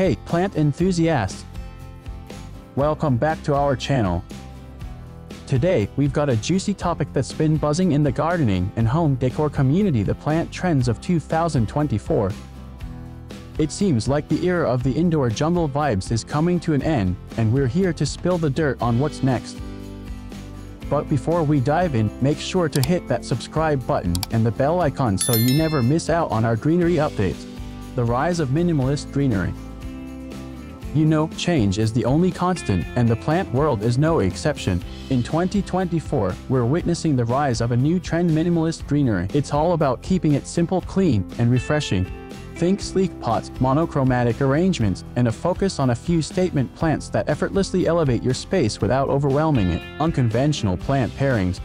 Hey, plant enthusiasts! Welcome back to our channel. Today, we've got a juicy topic that's been buzzing in the gardening and home decor community the plant trends of 2024. It seems like the era of the indoor jungle vibes is coming to an end, and we're here to spill the dirt on what's next. But before we dive in, make sure to hit that subscribe button and the bell icon so you never miss out on our greenery updates. The rise of minimalist greenery. You know, change is the only constant, and the plant world is no exception. In 2024, we're witnessing the rise of a new trend minimalist greenery. It's all about keeping it simple, clean, and refreshing. Think sleek pots, monochromatic arrangements, and a focus on a few statement plants that effortlessly elevate your space without overwhelming it. Unconventional plant pairings.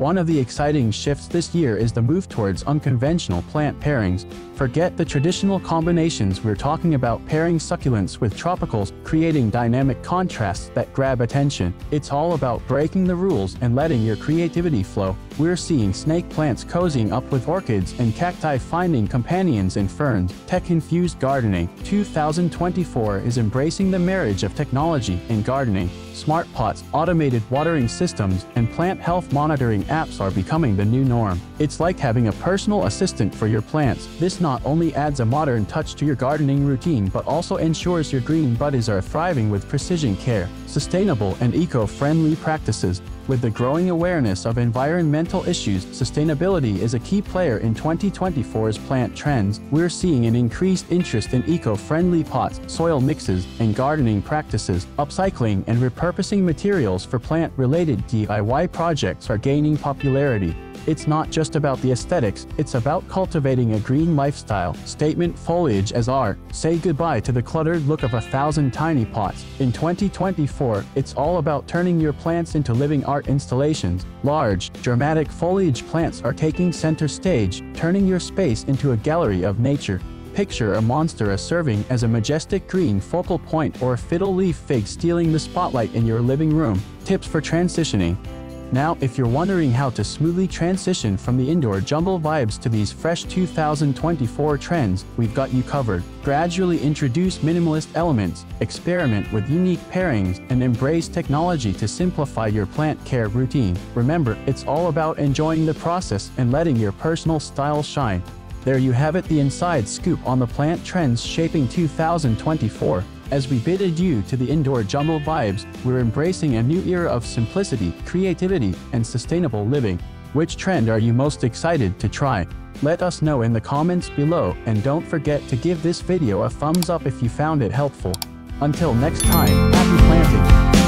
One of the exciting shifts this year is the move towards unconventional plant pairings. Forget the traditional combinations we're talking about pairing succulents with tropicals, creating dynamic contrasts that grab attention. It's all about breaking the rules and letting your creativity flow. We're seeing snake plants cozying up with orchids and cacti finding companions in ferns. Tech-infused gardening 2024 is embracing the marriage of technology and gardening. Smart pots, automated watering systems, and plant health monitoring apps are becoming the new norm. It's like having a personal assistant for your plants. This not only adds a modern touch to your gardening routine but also ensures your green buddies are thriving with precision care, sustainable and eco-friendly practices. With the growing awareness of environmental issues, sustainability is a key player in 2024's plant trends. We're seeing an increased interest in eco-friendly pots, soil mixes, and gardening practices. Upcycling and repurposing materials for plant-related DIY projects are gaining popularity. It's not just about the aesthetics, it's about cultivating a green lifestyle. Statement foliage as art. Say goodbye to the cluttered look of a thousand tiny pots. In 2024, it's all about turning your plants into living art installations. Large, dramatic foliage plants are taking center stage, turning your space into a gallery of nature. Picture a Monstera serving as a majestic green focal point or a fiddle leaf fig stealing the spotlight in your living room. Tips for transitioning. Now, if you're wondering how to smoothly transition from the indoor jungle vibes to these fresh 2024 trends, we've got you covered. Gradually introduce minimalist elements, experiment with unique pairings, and embrace technology to simplify your plant care routine. Remember, it's all about enjoying the process and letting your personal style shine. There you have it the inside scoop on the plant trends shaping 2024. As we bid adieu to the indoor jungle vibes, we're embracing a new era of simplicity, creativity, and sustainable living. Which trend are you most excited to try? Let us know in the comments below and don't forget to give this video a thumbs up if you found it helpful. Until next time, happy planting!